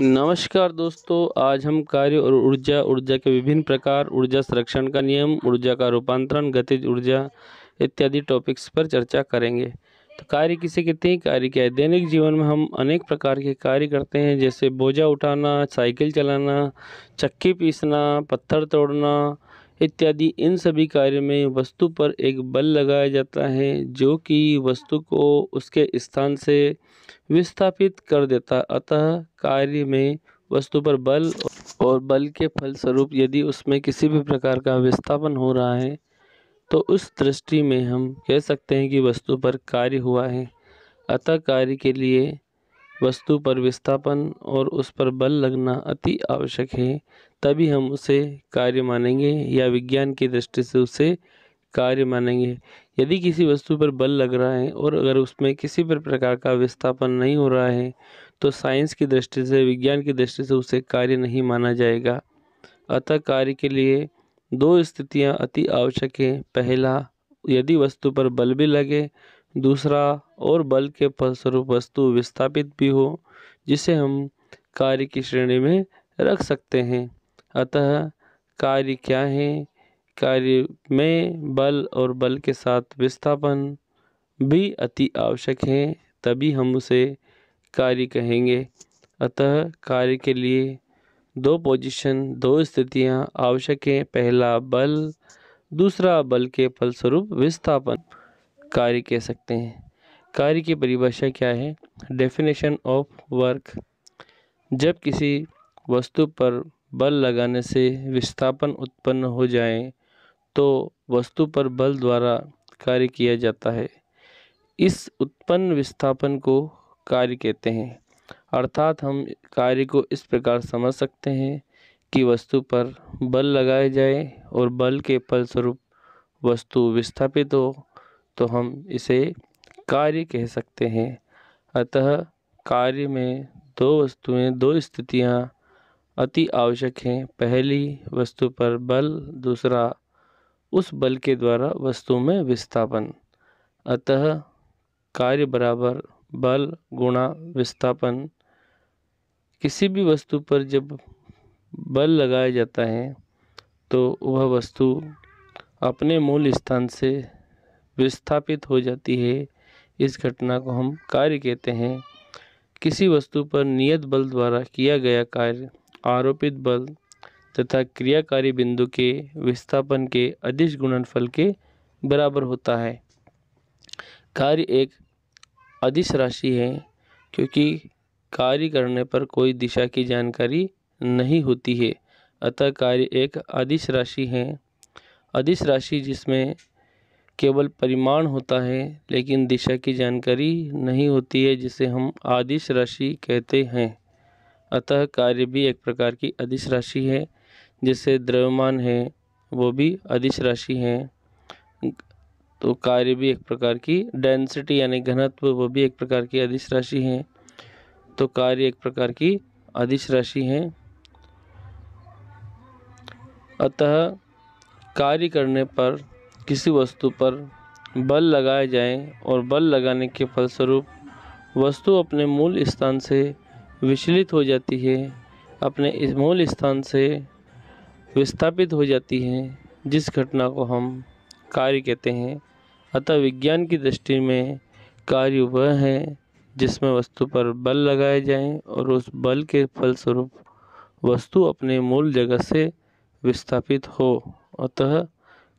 नमस्कार दोस्तों, आज हम कार्य और ऊर्जा ऊर्जा के विभिन्न प्रकार, ऊर्जा संरक्षण का नियम, ऊर्जा का रूपांतरण, गतिज ऊर्जा इत्यादि टॉपिक्स पर चर्चा करेंगे। तो कार्य किसे कहते हैं? कार्य क्या है? दैनिक जीवन में हम अनेक प्रकार के कार्य करते हैं, जैसे बोझा उठाना, साइकिल चलाना, चक्की पीसना, पत्थर तोड़ना इत्यादि। इन सभी कार्य में वस्तु पर एक बल लगाया जाता है, जो कि वस्तु को उसके स्थान से विस्थापित कर देता। अतः कार्य में वस्तु पर बल और बल के फलस्वरूप यदि उसमें किसी भी प्रकार का विस्थापन हो रहा है तो उस दृष्टि में हम कह सकते हैं कि वस्तु पर कार्य हुआ है। अतः कार्य के लिए वस्तु पर विस्थापन और उस पर बल लगना अति आवश्यक है। तभी हम उसे कार्य मानेंगे या विज्ञान की दृष्टि से उसे कार्य मानेंगे। यदि किसी वस्तु पर बल लग रहा है और अगर उसमें किसी भी प्रकार का विस्थापन नहीं हो रहा है तो साइंस की दृष्टि से, विज्ञान की दृष्टि से उसे कार्य नहीं माना जाएगा। अतः कार्य के लिए दो स्थितियाँ अति आवश्यक हैं। पहला, यदि वस्तु पर बल भी लगे। दूसरा, और बल के फलस्वरूप वस्तु विस्थापित भी हो, जिसे हम कार्य की श्रेणी में रख सकते हैं। अतः कार्य क्या है? कार्य में बल और बल के साथ विस्थापन भी अति आवश्यक है, तभी हम उसे कार्य कहेंगे। अतः कार्य के लिए दो पोजीशन दो स्थितियाँ आवश्यक हैं। पहला बल, दूसरा बल के फलस्वरूप विस्थापन। कार्य कह सकते हैं। कार्य की परिभाषा क्या है? डेफिनेशन ऑफ़ वर्क जब किसी वस्तु पर बल लगाने से विस्थापन उत्पन्न हो जाए तो वस्तु पर बल द्वारा कार्य किया जाता है। इस उत्पन्न विस्थापन को कार्य कहते हैं। अर्थात हम कार्य को इस प्रकार समझ सकते हैं कि वस्तु पर बल लगाए जाए और बल के फलस्वरूप वस्तु विस्थापित हो तो हम इसे कार्य कह सकते हैं। अतः कार्य में दो वस्तुएँ, दो स्थितियाँ अति आवश्यक हैं। पहली वस्तु पर बल, दूसरा उस बल के द्वारा वस्तु में विस्थापन। अतः कार्य बराबर बल गुणा विस्थापन। किसी भी वस्तु पर जब बल लगाया जाता है तो वह वस्तु अपने मूल स्थान से विस्थापित हो जाती है। इस घटना को हम कार्य कहते हैं। किसी वस्तु पर नियत बल द्वारा किया गया कार्य आरोपित बल तथा क्रियाकारी बिंदु के विस्थापन के अदिश गुणनफल के बराबर होता है। कार्य एक अदिश राशि है, क्योंकि कार्य करने पर कोई दिशा की जानकारी नहीं होती है, अतः कार्य एक अदिश राशि है। अदिश राशि जिसमें केवल परिमाण होता है, लेकिन दिशा की जानकारी नहीं होती है, जिसे हम आदिश राशि कहते हैं। अतः कार्य भी एक प्रकार की अदिश राशि है। जैसे द्रव्यमान है, वो भी अदिश राशि है। तो कार्य भी एक प्रकार की डेंसिटी यानी घनत्व, वो भी एक प्रकार की अदिश राशि है। तो कार्य एक प्रकार की अदिश राशि है। अतः कार्य करने पर किसी वस्तु पर बल लगाए जाए और बल लगाने के फलस्वरूप वस्तु अपने मूल स्थान से विचलित हो जाती है। अपने इस मूल स्थान से विस्थापित हो जाती हैं। जिस घटना को हम कार्य कहते हैं, अतः विज्ञान की दृष्टि में कार्य वह है जिसमें वस्तु पर बल लगाए जाएँ और उस बल के फलस्वरूप वस्तु अपने मूल जगह से विस्थापित हो। अतः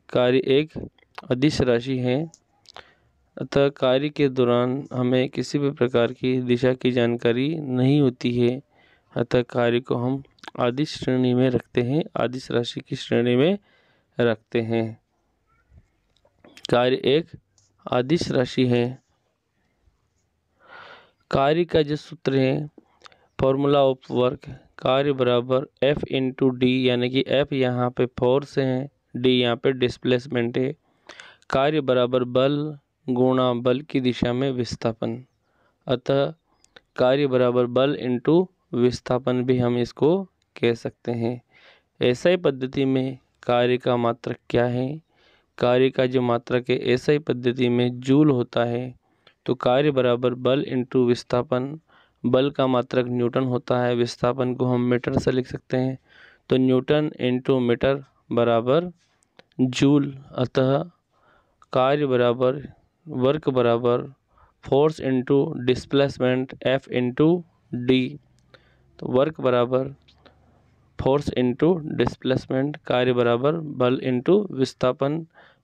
कार्य एक अदिश राशि है। अतः कार्य के दौरान हमें किसी भी प्रकार की दिशा की जानकारी नहीं होती है। अतः कार्य को हम आदि श्रेणी में रखते हैं आदिश राशि की श्रेणी में रखते हैं। कार्य एक आदिश राशि है। कार्य का जो सूत्र है फॉर्मूला ऑफ़ वर्क कार्य बराबर एफ़ इंटू डी यानी कि एफ़ यहाँ पे फोर्स है डी यहाँ पे डिस्प्लेसमेंट है। कार्य बराबर बल गुणा बल की दिशा में विस्थापन। अतः कार्य बराबर बल इंटू विस्थापन भी हम इसको कह सकते हैं। ऐसा ही पद्धति में कार्य का मात्रक क्या है? कार्य का जो मात्रक है, ऐसा ही पद्धति में जूल होता है तो कार्य बराबर बल इंटू विस्थापन। बल का मात्रक न्यूटन होता है, विस्थापन को हम मीटर से लिख सकते हैं। तो न्यूटन इंटू मीटर बराबर जूल, अतः कार्य बराबर, वर्क बराबर force into displacement F into D तो वर्क बराबर फोर्स इंटू डिस्प्लेसमेंट कार्य बराबर बल इंटू विस्थापन।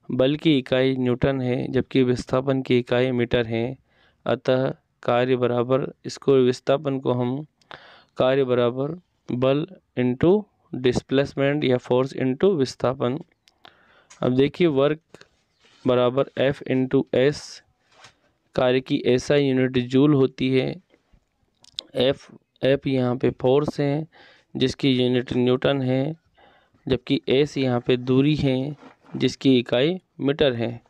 बल की इकाई न्यूटन है, जबकि विस्थापन की इकाई मीटर है। अतः कार्य बराबर इसको विस्थापन को हम कार्य बराबर बल इंटू डिस्प्लेसमेंट या फोर्स इंटू विस्थापन। अब देखिए वर्क बराबर एफ़ इंटू एस कार्य की ऐसा यूनिट जूल होती है। एफ़ एफ़ यहाँ पे फोर्स है, जिसकी यूनिट न्यूटन है, जबकि एस यहाँ पे दूरी है, जिसकी इकाई मीटर है।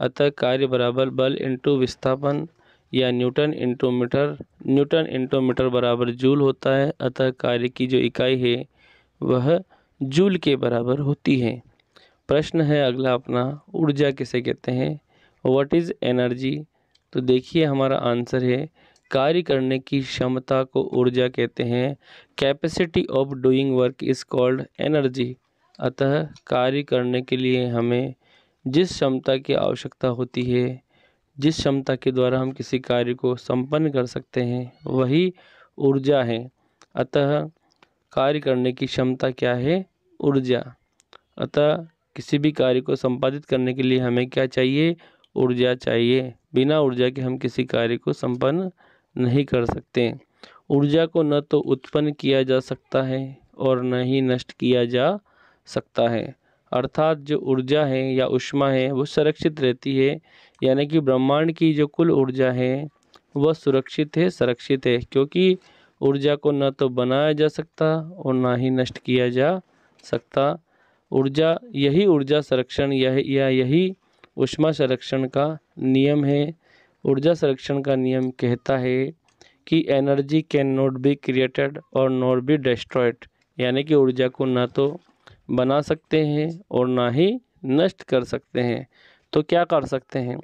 अतः कार्य बराबर बल इंटू विस्थापन या newton into metre newton into metre बराबर जूल होता है। अतः कार्य की जो इकाई है, वह जूल के बराबर होती है। प्रश्न है अगला अपना, ऊर्जा किसे कहते हैं? व्हाट इज़ एनर्जी तो देखिए हमारा आंसर है कार्य करने की क्षमता को ऊर्जा कहते हैं। Capacity of doing work is called energy अतः कार्य करने के लिए हमें जिस क्षमता की आवश्यकता होती है, जिस क्षमता के द्वारा हम किसी कार्य को संपन्न कर सकते हैं, वही ऊर्जा है। अतः कार्य करने की क्षमता क्या है? ऊर्जा। अतः किसी भी कार्य को संपादित करने के लिए हमें क्या चाहिए? ऊर्जा चाहिए। बिना ऊर्जा के हम किसी कार्य को संपन्न नहीं कर सकते। ऊर्जा को न तो उत्पन्न किया जा सकता है और न ही नष्ट किया जा सकता है। अर्थात जो ऊर्जा है या उष्मा है, वो सुरक्षित रहती है। यानी कि ब्रह्मांड की जो कुल ऊर्जा है, वह सुरक्षित है सुरक्षित है, क्योंकि ऊर्जा को न तो बनाया जा सकता और ना ही नष्ट किया जा सकता। ऊर्जा यही ऊर्जा संरक्षण, यह या यही उष्मा संरक्षण का नियम है। ऊर्जा संरक्षण का नियम कहता है कि energy can not be created और नॉट बी डिस्ट्रॉयड, यानी कि ऊर्जा को ना तो बना सकते हैं और ना ही नष्ट कर सकते हैं। तो क्या कर सकते हैं?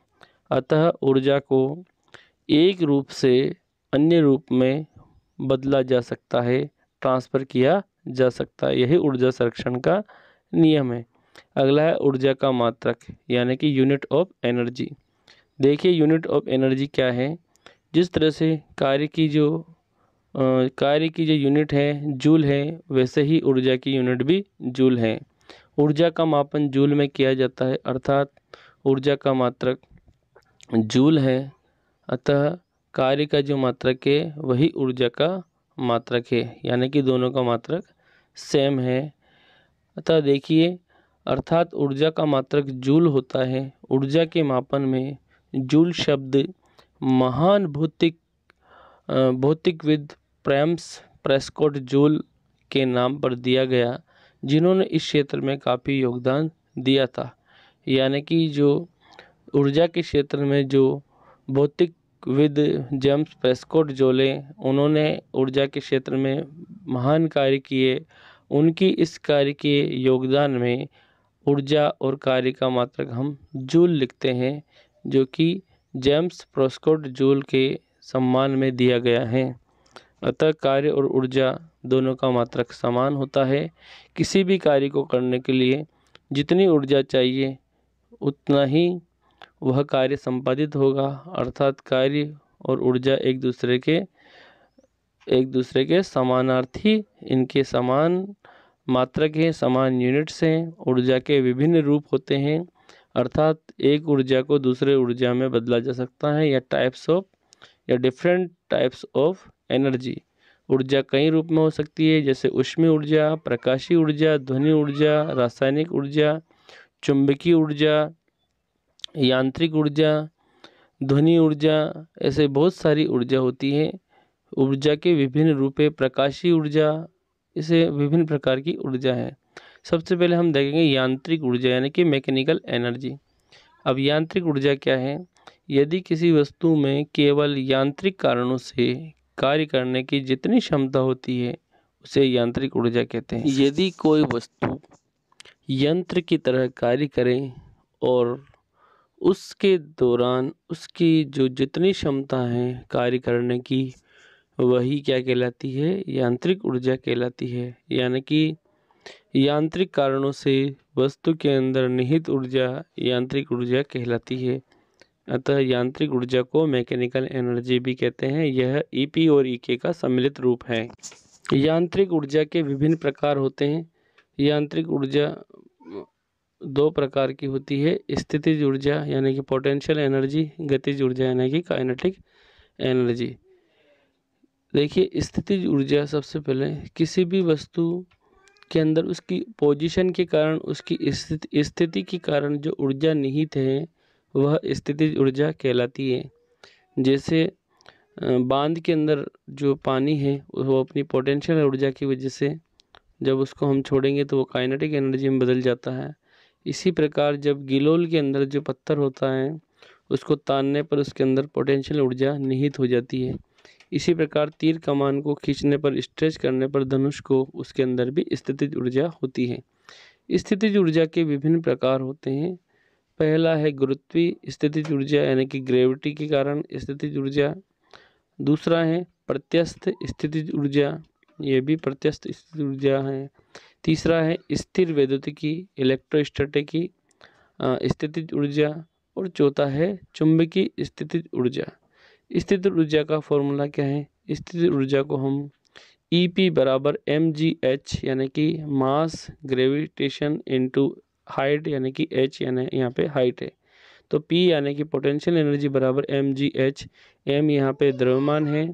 अतः ऊर्जा को एक रूप से अन्य रूप में बदला जा सकता है, ट्रांसफ़र किया जा सकता है। यही ऊर्जा संरक्षण का नियम है। अगला है ऊर्जा का मात्रक, यानी कि यूनिट ऑफ़ एनर्जी। देखिए यूनिट ऑफ़ एनर्जी क्या है? जिस तरह से कार्य की जो कार्य की जो यूनिट है जूल है, वैसे ही ऊर्जा की यूनिट भी जूल है। ऊर्जा का मापन जूल में किया जाता है, अर्थात ऊर्जा का मात्रक जूल है, अतः कार्य का जो मात्रक है, वही ऊर्जा का मात्रक है, यानी कि दोनों का मात्रक सेम है। अतः देखिए, अर्थात ऊर्जा का मात्रक जूल होता है। ऊर्जा के मापन में जूल शब्द महान भौतिक भौतिकविद प्रेम्स प्रेस्कॉट जूल के नाम पर दिया गया, जिन्होंने इस क्षेत्र में काफ़ी योगदान दिया था। यानी कि जो ऊर्जा के क्षेत्र में जो भौतिकविद जेम्स प्रेस्कॉट जोले, उन्होंने ऊर्जा के क्षेत्र में महान कार्य किए। उनकी इस कार्य के योगदान में ऊर्जा और कार्य का मात्रक हम जूल लिखते हैं। जो कि जेम्स प्रोस्कोट जूल के सम्मान में दिया गया है। अतः कार्य और ऊर्जा दोनों का मात्रक समान होता है। किसी भी कार्य को करने के लिए जितनी ऊर्जा चाहिए, उतना ही वह कार्य संपादित होगा। अर्थात कार्य और ऊर्जा एक दूसरे के, एक दूसरे के समानार्थी, इनके समान मात्रक हैं समान यूनिट्स हैं, ऊर्जा के विभिन्न रूप होते हैं। अर्थात एक ऊर्जा को दूसरे ऊर्जा में बदला जा सकता है या टाइप्स ऑफ़ या डिफरेंट टाइप्स ऑफ़ एनर्जी ऊर्जा कई रूप में हो सकती है, जैसे उष्मी ऊर्जा प्रकाशी ऊर्जा, ध्वनि ऊर्जा, रासायनिक ऊर्जा, चुंबकीय ऊर्जा, यांत्रिक ऊर्जा, ध्वनि ऊर्जा, ऐसे बहुत सारी ऊर्जा होती है। ऊर्जा के विभिन्न रूपे प्रकाशी ऊर्जा, इसे विभिन्न प्रकार की ऊर्जा है। सबसे पहले हम देखेंगे यांत्रिक ऊर्जा, यानी कि मैकेनिकल एनर्जी। अब यांत्रिक ऊर्जा क्या है? यदि किसी वस्तु में केवल यांत्रिक कारणों से कार्य करने की जितनी क्षमता होती है, उसे यांत्रिक ऊर्जा कहते हैं। यदि कोई वस्तु यंत्र की तरह कार्य करे और उसके दौरान उसकी जो जितनी क्षमता है कार्य करने की, वही क्या कहलाती है? यांत्रिक ऊर्जा कहलाती है। यानी कि यांत्रिक कारणों से वस्तु के अंदर निहित ऊर्जा यांत्रिक ऊर्जा कहलाती है। अतः यांत्रिक ऊर्जा को मैकेनिकल एनर्जी भी कहते हैं। यह ईपी और ईके का सम्मिलित रूप है। यांत्रिक ऊर्जा के विभिन्न प्रकार होते हैं। यांत्रिक ऊर्जा दो प्रकार की होती है। स्थितिज ऊर्जा यानी कि पोटेंशियल एनर्जी गतिज ऊर्जा यानी कि काइनेटिक एनर्जी देखिए, स्थितिज ऊर्जा सबसे पहले किसी भी वस्तु के अंदर उसकी पोजीशन के कारण, उसकी स्थिति स्थिति के कारण जो ऊर्जा निहित है, वह स्थिति ऊर्जा कहलाती है। जैसे बाँध के अंदर जो पानी है, वो अपनी पोटेंशियल ऊर्जा की वजह से जब उसको हम छोड़ेंगे तो वो काइनेटिक एनर्जी में बदल जाता है। इसी प्रकार जब गिलोल के अंदर जो पत्थर होता है, उसको तानने पर उसके अंदर पोटेंशियल ऊर्जा निहित हो जाती है। इसी प्रकार तीर कमान को खींचने पर, स्ट्रेच करने पर धनुष को उसके अंदर भी स्थितिज ऊर्जा होती है। स्थितिज ऊर्जा के विभिन्न प्रकार होते हैं। पहला है गुरुत्वीय स्थितिज ऊर्जा, यानी कि ग्रेविटी के कारण स्थितिज ऊर्जा। दूसरा है प्रत्यस्थ स्थितिज ऊर्जा, ये भी प्रत्यस्थ स्थितिज ऊर्जा है। तीसरा है स्थिर वैद्युतिकी इलेक्ट्रोस्टैटिकी स्थितिज ऊर्जा। और चौथा है चुंबकीय स्थितिज ऊर्जा। स्थित ऊर्जा का फॉर्मूला क्या है? स्थित ऊर्जा को हम ई पी बराबर एम जी एच यानी कि मास ग्रेविटेशन इनटू हाइट यानी कि एच यानी यहाँ पे हाइट है। तो पी यानी कि पोटेंशियल एनर्जी बराबर एम जी एच एम यहाँ पे द्रव्यमान है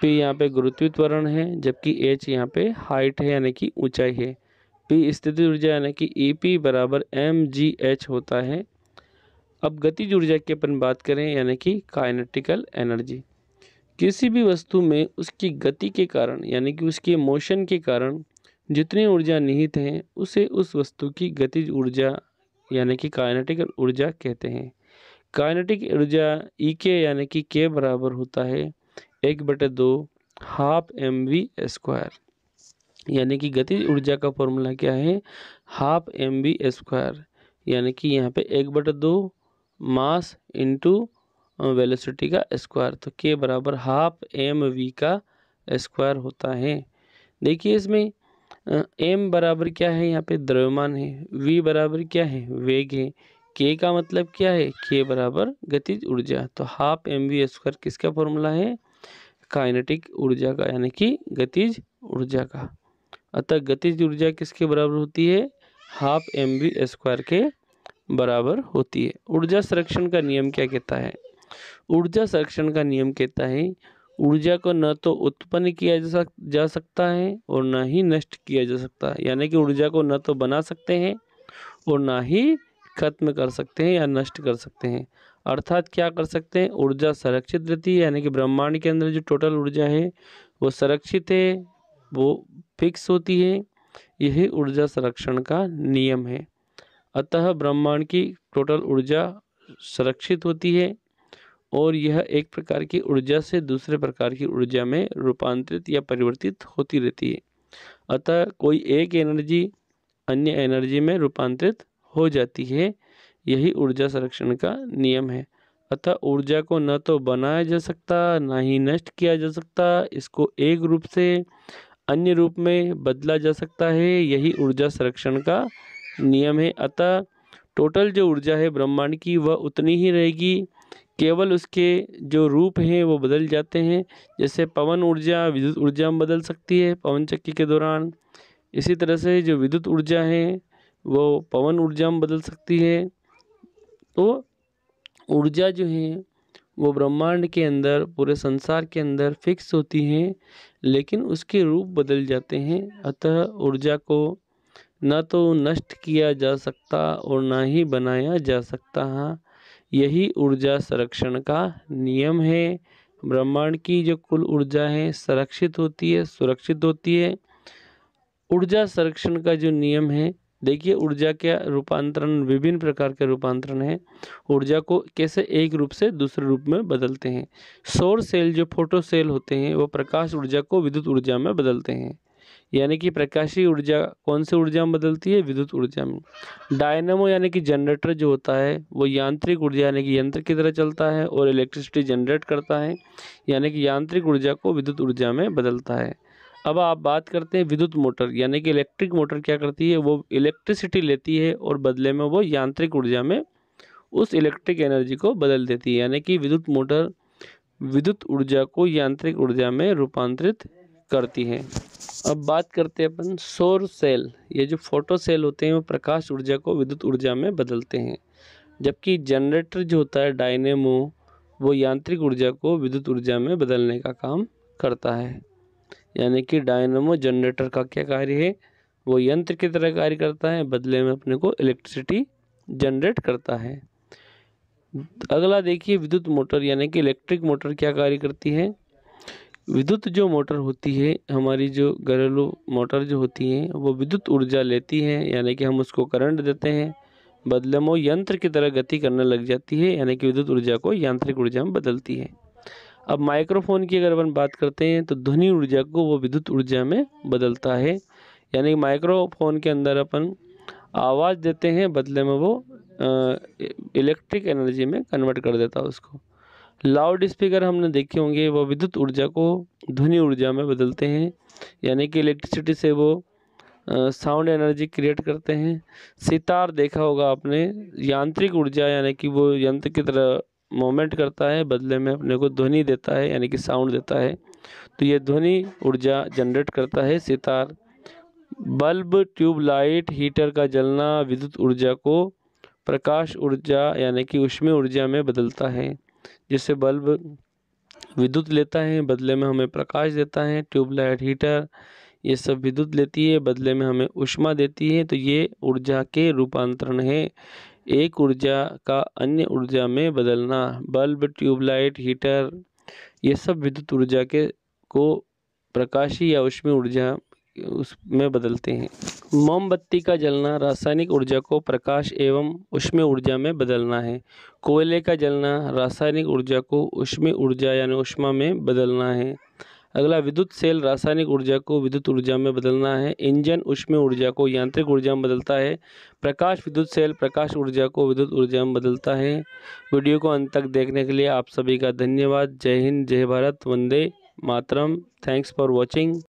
पी यहाँ पे गुरुत्वीय त्वरण है, जबकि एच यहाँ पे हाइट है यानी कि ऊंचाई है। पी स्थिति ऊर्जा यानी कि ई पी बराबर एम जी एच होता है। अब गतिज ऊर्जा की अपन बात करें, यानी कि काइनेटिकल एनर्जी किसी भी वस्तु में उसकी गति के कारण, यानी कि उसके मोशन के कारण, जितनी ऊर्जा निहित है, उसे उस वस्तु की गतिज ऊर्जा, यानी कि काइनेटिकल ऊर्जा कहते हैं। काइनेटिक ऊर्जा ई के यानी कि के बराबर होता है एक बटे दो हाफ़ एम वी स्क्वायर यानी कि गतिज ऊर्जा का फॉर्मूला क्या है? हाफ़ एम वी स्क्वायर यानी कि यहाँ पे एक बटे दो मास इंटू वेलोसिटी का स्क्वायर तो के बराबर हाफ़ एम वी का स्क्वायर होता है। देखिए इसमें एम बराबर क्या है? यहाँ पे द्रव्यमान है। वी बराबर क्या है? वेग है। के का मतलब क्या है? के बराबर गतिज ऊर्जा। तो हाफ़ एम वी स्क्वायर किसका फॉर्मूला है? काइनेटिक ऊर्जा का, यानी कि गतिज ऊर्जा का। अतः गतिज ऊर्जा किसके बराबर होती है? हाफ़ एम वी स्क्वायर के बराबर होती है। ऊर्जा संरक्षण का नियम क्या कहता है? ऊर्जा संरक्षण का नियम कहता है, ऊर्जा को न तो उत्पन्न किया जा सक, जा सकता है और न ही नष्ट किया जा सकता है। यानी कि ऊर्जा को न तो बना सकते हैं और ना ही खत्म कर सकते हैं या नष्ट कर सकते हैं। अर्थात क्या कर सकते हैं? ऊर्जा संरक्षित रहती है, यानी कि ब्रह्मांड के अंदर जो टोटल ऊर्जा है, वो संरक्षित है, वो फिक्स होती है। यही ऊर्जा संरक्षण का नियम है। अतः ब्रह्मांड की टोटल ऊर्जा संरक्षित होती है और यह एक प्रकार की ऊर्जा से दूसरे प्रकार की ऊर्जा में रूपांतरित या परिवर्तित होती रहती है। अतः कोई एक एनर्जी अन्य एनर्जी में रूपांतरित हो जाती है, यही ऊर्जा संरक्षण का नियम है। अतः ऊर्जा को न तो बनाया जा सकता, ना ही नष्ट किया जा सकता, इसको एक रूप से अन्य रूप में बदला जा सकता है, यही ऊर्जा संरक्षण का नियम है। अतः टोटल जो ऊर्जा है ब्रह्मांड की, वह उतनी ही रहेगी। केवल उसके जो रूप हैं, वो बदल जाते हैं। जैसे पवन ऊर्जा, विद्युत ऊर्जा में बदल सकती है पवन चक्की के दौरान। इसी तरह से जो विद्युत ऊर्जा है, वो पवन ऊर्जा में बदल सकती है। तो ऊर्जा जो है, वो ब्रह्मांड के अंदर, पूरे संसार के अंदर फिक्स होती हैं, लेकिन उसके रूप बदल जाते हैं। अतः ऊर्जा को न तो नष्ट किया जा सकता और न ही बनाया जा सकता, है। यही ऊर्जा संरक्षण का नियम है। ब्रह्मांड की जो कुल ऊर्जा है, संरक्षित होती है, सुरक्षित होती है। ऊर्जा संरक्षण का जो नियम है, देखिए ऊर्जा के रूपांतरण, विभिन्न प्रकार के रूपांतरण है। ऊर्जा को कैसे एक रूप से दूसरे रूप में बदलते हैं? सौर सेल जो फ़ोटो सेल होते हैं, वो प्रकाश ऊर्जा को विद्युत ऊर्जा में बदलते हैं। यानी कि प्रकाशीय ऊर्जा कौन सी ऊर्जा में बदलती है? विद्युत ऊर्जा में। डायनमो यानी कि जनरेटर जो होता है, वो यांत्रिक ऊर्जा यानी कि यंत्र की तरह चलता है और इलेक्ट्रिसिटी जनरेट करता है, यानी कि यांत्रिक ऊर्जा को विद्युत ऊर्जा में बदलता है। अब आप बात करते हैं विद्युत मोटर, यानी कि इलेक्ट्रिक मोटर क्या करती है? वो इलेक्ट्रिसिटी लेती है और बदले में वो यांत्रिक ऊर्जा में उस इलेक्ट्रिक एनर्जी को बदल देती है। यानी कि विद्युत मोटर विद्युत ऊर्जा को यांत्रिक ऊर्जा में रूपांतरित करती है। अब बात करते हैं अपन सौर सेल। ये जो फ़ोटो सेल होते हैं, वो प्रकाश ऊर्जा को विद्युत ऊर्जा में बदलते हैं। जबकि जनरेटर जो होता है, डायनेमो, वो यांत्रिक ऊर्जा को विद्युत ऊर्जा में बदलने का काम करता है। यानी कि डायनेमो जनरेटर का क्या कार्य है? वो यंत्र की तरह कार्य करता है, बदले में अपने को इलेक्ट्रिसिटी जनरेट करता है। अगला देखिए, विद्युत मोटर यानी कि इलेक्ट्रिक मोटर क्या कार्य करती है? विद्युत जो मोटर होती है, हमारी जो घरेलू मोटर जो होती है, वो विद्युत ऊर्जा लेती है, यानी कि हम उसको करंट देते हैं, बदले में वो यंत्र की तरह गति करने लग जाती है, यानी कि विद्युत ऊर्जा को यांत्रिक ऊर्जा में बदलती है। अब माइक्रोफोन की अगर अपन बात करते हैं तो ध्वनि ऊर्जा को वो विद्युत ऊर्जा में बदलता है, यानी माइक्रोफोन के अंदर अपन आवाज़ देते हैं, बदले में वो इलेक्ट्रिक एनर्जी में कन्वर्ट कर देता है उसको। लाउड स्पीकर हमने देखे होंगे, वो विद्युत ऊर्जा को, ध्वनि ऊर्जा में बदलते हैं, यानी कि इलेक्ट्रिसिटी से वो साउंड एनर्जी क्रिएट करते हैं। सितार देखा होगा आपने, यांत्रिक ऊर्जा, यानी कि वो यंत्र की तरह मोमेंट करता है, बदले में अपने को ध्वनि देता है, यानी कि साउंड देता है। तो ये ध्वनि ऊर्जा जनरेट करता है सितार। बल्ब ट्यूबलाइट हीटर का जलना, विद्युत ऊर्जा को प्रकाश ऊर्जा, यानी कि उष्मी ऊर्जा में बदलता है। जिससे बल्ब विद्युत लेता है, बदले में हमें प्रकाश देता है, ट्यूबलाइट, हीटर, ये सब विद्युत लेती है, बदले में हमें उष्मा देती है तो ये ऊर्जा के रूपांतरण है। एक ऊर्जा का अन्य ऊर्जा में बदलना, बल्ब, ट्यूबलाइट, हीटर, ये सब विद्युत ऊर्जा के को प्रकाशी या उष्मी ऊर्जा उसमें बदलते हैं। मोमबत्ती का जलना रासायनिक ऊर्जा को प्रकाश एवं उष्मी ऊर्जा में बदलना है। कोयले का जलना रासायनिक ऊर्जा को उष्मी ऊर्जा यानी उष्मा में बदलना है। अगला, विद्युत सेल रासायनिक ऊर्जा को विद्युत ऊर्जा में बदलना है। इंजन उष्मीय ऊर्जा को यांत्रिक ऊर्जा में बदलता है। प्रकाश, विद्युत सेल प्रकाश ऊर्जा को विद्युत ऊर्जा में बदलता है। वीडियो को अंत तक देखने के लिए आप सभी का धन्यवाद। जय हिंद, जय भारत, वंदे मातरम। Thanks for watching.